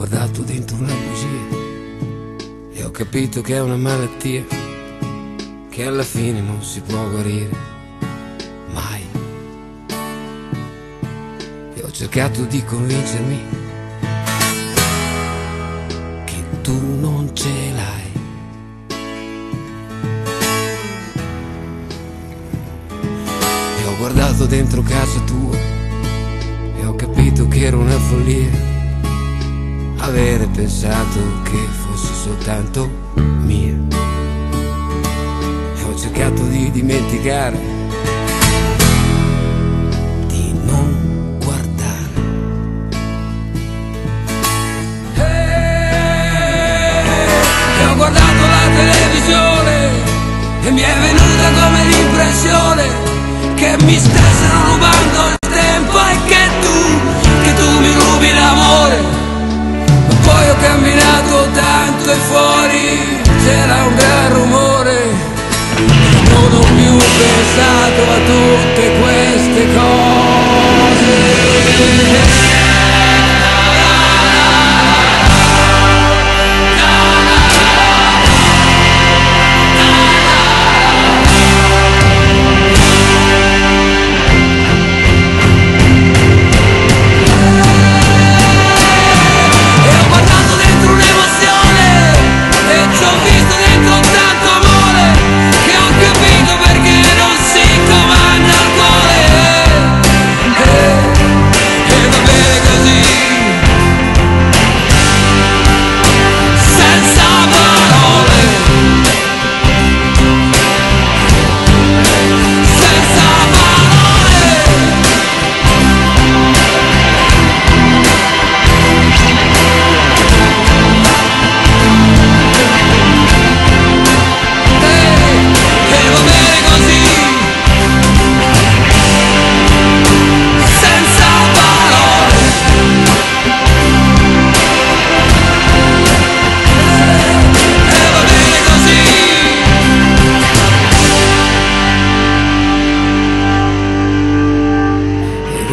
guardato dentro una bugia e ho capito che è una malattia che alla fine non si può guarire mai. E ho cercato di convincermi che tu non ce l'hai. E ho guardato dentro casa tua e ho capito che era una follia avere pensato che fossi soltanto mia. E ho cercato di dimenticare, di non guardare. E ho guardato la televisione e mi è venuta come l'impressione e fuori c'era un gran rumore. Non ho più pensato a tutte queste cose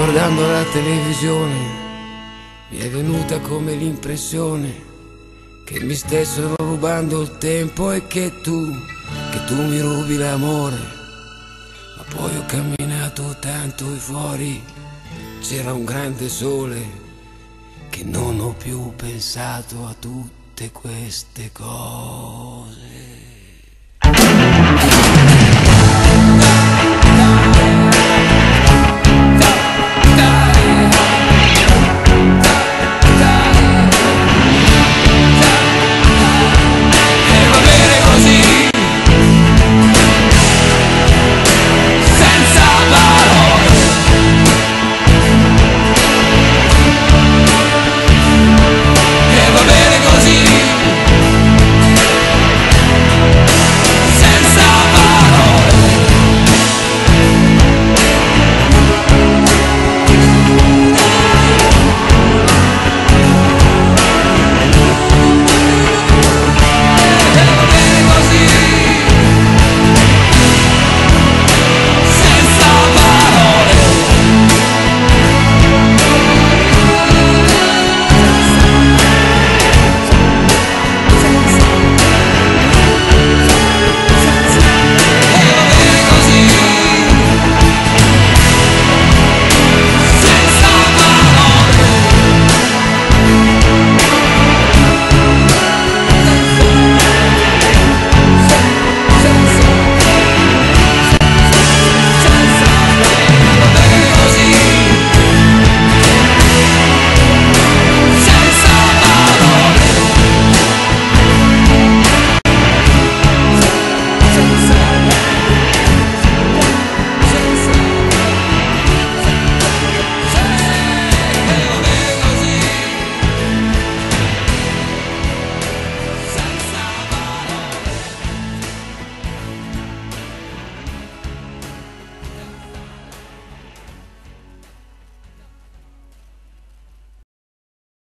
guardando la televisione mi è venuta come l'impressione che mi stessero rubando il tempo e che tu, che tu mi rubi l'amore. Ma poi ho camminato tanto e fuori c'era un grande sole che non ho più pensato a tutte queste cose.